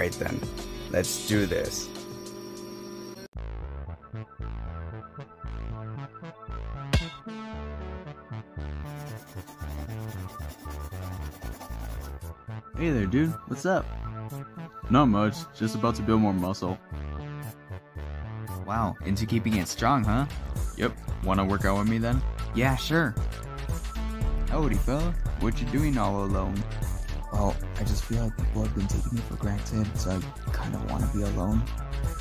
Alright then, let's do this. Hey there, dude. What's up? Not much. Just about to build more muscle. Wow, into keeping it strong, huh? Yep. Wanna work out with me then? Yeah, sure. Howdy, fella. What you doing all alone? Well, I just feel like people have been taking me for granted, so I kind of want to be alone.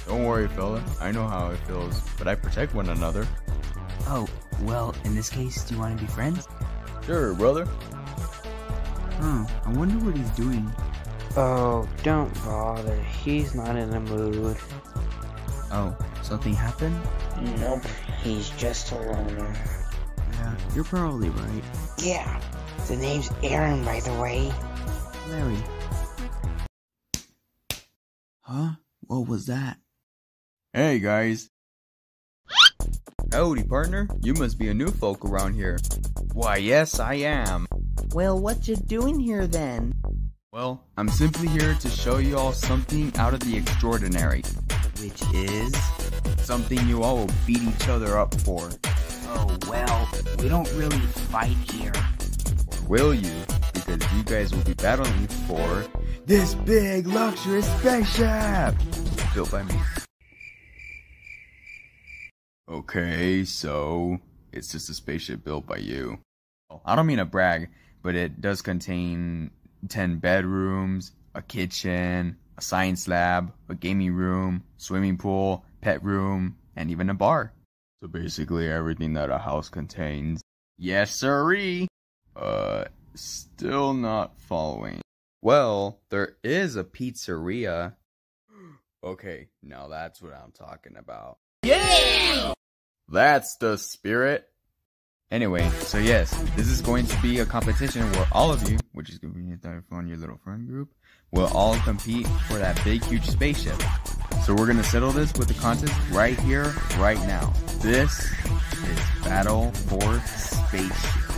Don't worry, fella. I know how it feels, but I protect one another. Oh, well, in this case, do you want to be friends? Sure, brother. Hmm, I wonder what he's doing. Oh, don't bother. He's not in the mood. Oh, something happened? Nope, he's just a loner. Yeah, you're probably right. Yeah, the name's Aaron, by the way. Larry. Huh? What was that? Hey, guys. Howdy, partner. You must be a new folk around here. Why, yes, I am. Well, what you doing here then? Well, I'm simply here to show you all something out of the extraordinary. Which is? Something you all will beat each other up for. Oh, well, we don't really fight here. Or will you? You guys will be battling for this big luxurious spaceship built by me. Okay, so it's just a spaceship built by you. I don't mean to brag, but it does contain 10 bedrooms, a kitchen, a science lab, a gaming room, swimming pool, pet room, and even a bar. So basically everything that a house contains. Yes, sirree! Uh, still not following. Well, there is a pizzeria. Okay, now that's what I'm talking about. Yeah! That's the spirit. Anyway, so yes, this is going to be a competition where all of you, which is going to be on your little friend group, will all compete for that big, huge spaceship. So we're going to settle this with the contest right here, right now. This is Battle for Spaceship.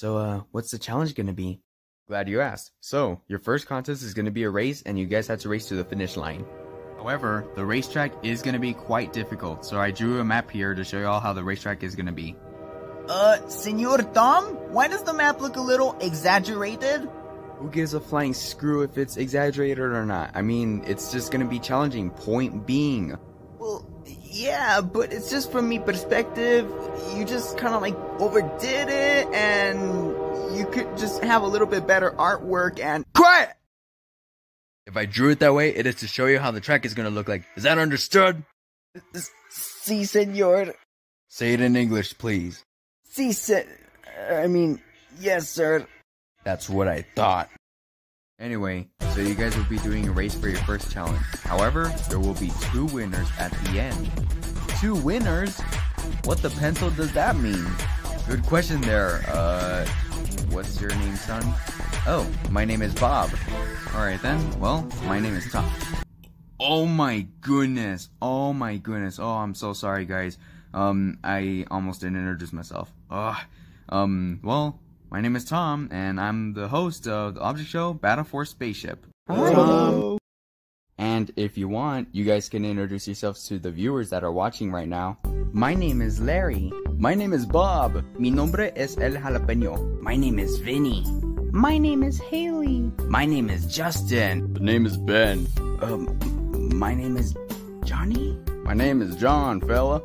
So, uh, what's the challenge gonna be? Glad you asked. So, your first contest is going to be a race, and you guys have to race to the finish line. However, the racetrack is going to be quite difficult, so I drew a map here to show you all how the racetrack is going to be. Uh, Senor Tom? Why does the map look a little exaggerated? Who gives a flying screw if it's exaggerated or not? I mean, it's just gonna be challenging, point being. Well, yeah, but it's just from me perspective. You just kind of like overdid it, and you could just have a little bit better artwork and. Quiet! If I drew it that way, it is to show you how the track is gonna look like. Is that understood? Si, senor. Say it in English, please. Si, se- I mean, yes, sir. That's what I thought. Anyway, so you guys will be doing a race for your first challenge. However, there will be two winners at the end. Two winners? What the pencil does that mean? Good question there. Uh, what's your name, son? Oh, my name is Bob. Alright then, well, my name is Tom. Oh my goodness. Oh my goodness. Oh, I'm so sorry, guys. Um, I almost didn't introduce myself. Ugh. Um, well, my name is Tom, and I'm the host of the object show Battle for Spaceship. Hello. And if you want, you guys can introduce yourselves to the viewers that are watching right now. My name is Larry. My name is Bob. Mi nombre es El Jalapeño. My name is Vinny. My name is Haley. My name is Justin. The name is Ben. Um, my name is Johnny? My name is John, fella.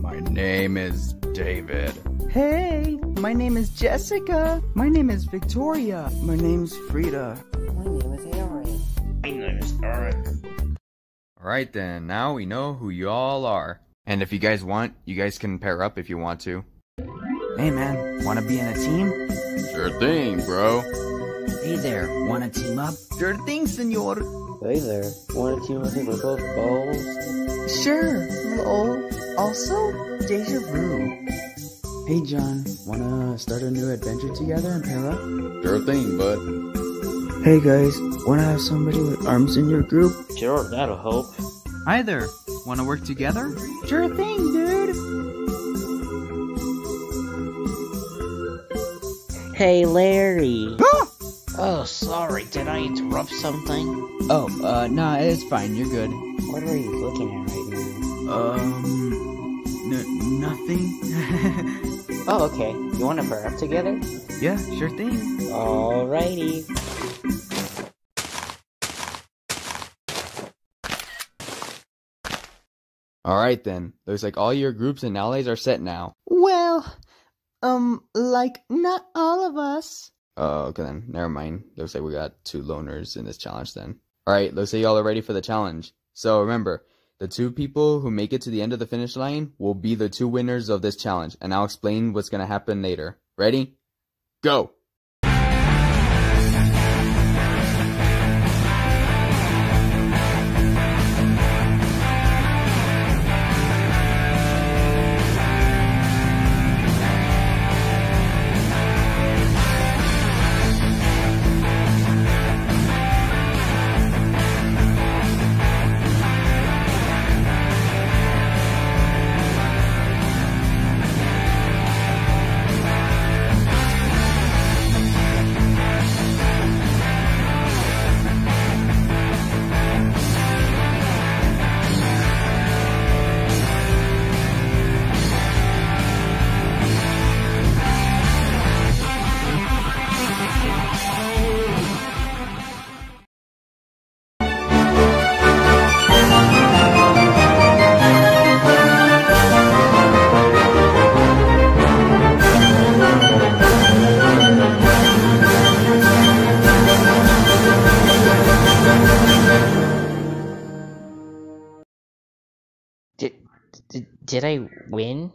my name is David. Hey, my name is Jessica. My name is Victoria. My name's Frida. Alright then, now we know who you all are. And if you guys want, you guys can pair up if you want to. Hey man, wanna be in a team? Sure thing, bro. Hey there, wanna team up? Sure thing, senor. Hey there. Want to team up with both balls? Sure. Lol. Also, deja vu. Hey John, wanna start a new adventure together and pair up? Sure thing, bud. Hey guys, wanna have somebody with arms in your group? Sure, that'll help. Hi there. Wanna work together? Sure thing, dude. Hey, Larry. oh, sorry. Did I interrupt something? Oh, uh, nah, it's fine. You're good. What are you looking at right now? Um, n- nothing. Oh, okay. You want to pair up together? yeah, sure thing. Alrighty. Alright then. Looks like all your groups and allies are set now. Well, um, like, not all of us. Oh, okay then. Never mind. Looks like we got two loners in this challenge then. Alright, looks like y'all are ready for the challenge. So remember, the two people who make it to the end of the finish line will be the two winners of this challenge, and I'll explain what's gonna happen later. Ready? Go! Did, did I win?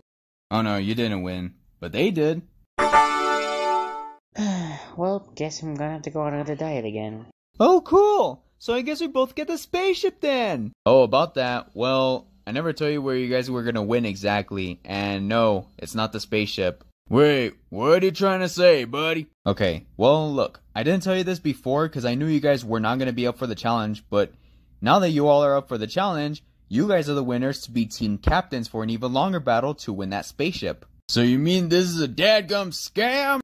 Oh no, you didn't win, but they did. well, guess I'm gonna have to go on another diet again. Oh, cool. So I guess we both get the spaceship then. Oh, about that. Well, I never told you where you guys were gonna win exactly, and no, it's not the spaceship. Wait, what are you trying to say, buddy? Okay, well, look, I didn't tell you this before because I knew you guys were not gonna be up for the challenge, but now that you all are up for the challenge, you guys are the winners to be team captains for an even longer battle to win that spaceship. So you mean this is a dadgum scam?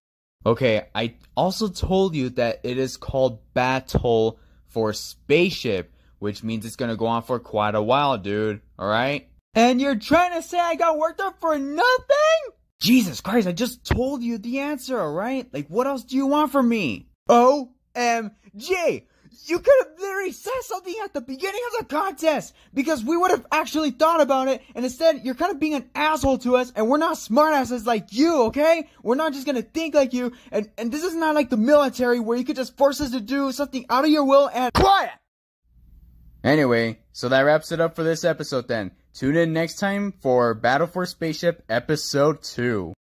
Okay, I also told you that it is called Battle for Spaceship, which means it's gonna go on for quite a while, dude. Alright? And you're trying to say I got worked up for nothing? Jesus Christ, I just told you the answer, alright? Like, what else do you want from me? OMG! You could have literally said something at the beginning of the contest because we would have actually thought about it and instead you're kind of being an asshole to us and we're not smartasses like you, okay? We're not just gonna think like you and, and this is not like the military where you could just force us to do something out of your will and quiet! Anyway, so that wraps it up for this episode then. Tune in next time for Battle for Spaceship Episode 2.